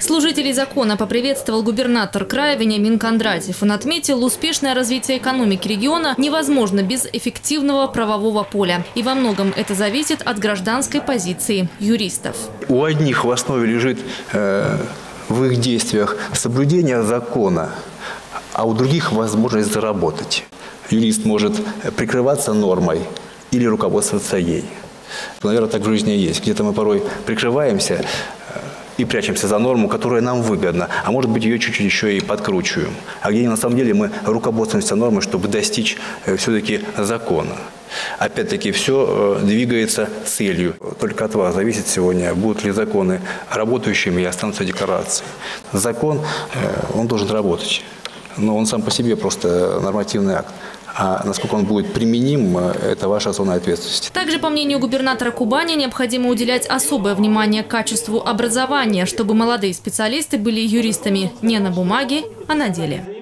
Служителей закона поприветствовал губернатор края Вениамин Кондратьев. Он отметил, успешное развитие экономики региона невозможно без эффективного правового поля. И во многом это зависит от гражданской позиции юристов. У одних в основе лежит э, в их действиях соблюдение закона, а у других возможность заработать. Юрист может прикрываться нормой или руководствоваться ей. Наверное, так в жизни есть. Где-то мы порой прикрываемся и прячемся за норму, которая нам выгодна, а может быть ее чуть-чуть еще и подкручиваем. А где на самом деле мы руководствуемся нормой, чтобы достичь э, все-таки закона. Опять-таки все э, двигается целью. Только от вас зависит сегодня, будут ли законы работающими и останутся декларации. Закон, он должен работать, но он сам по себе просто нормативный акт. А насколько он будет применим, это ваша зона ответственности. Также, по мнению губернатора Кубани, необходимо уделять особое внимание качеству образования, чтобы молодые специалисты были юристами не на бумаге, а на деле.